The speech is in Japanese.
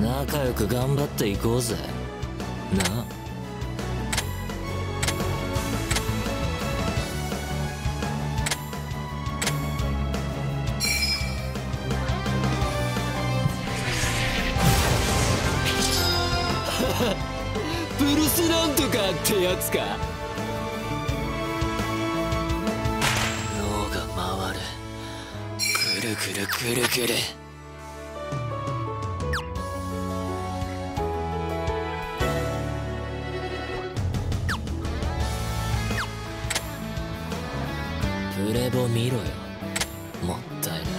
仲良く頑張っていこうぜ。な。ブルスなんとかってやつか。脳が回る。くるくるくるくる。プレボ見ろよ。もったいない。